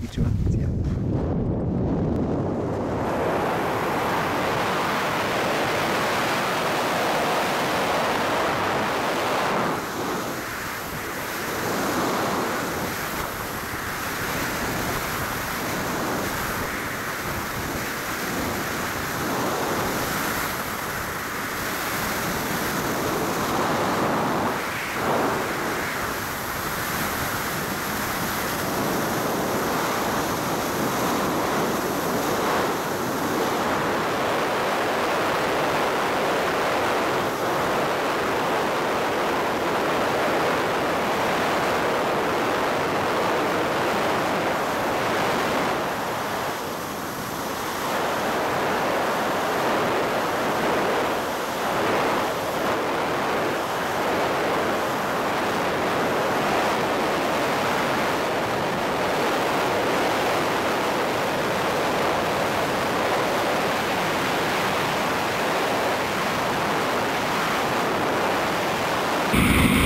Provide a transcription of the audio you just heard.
you too.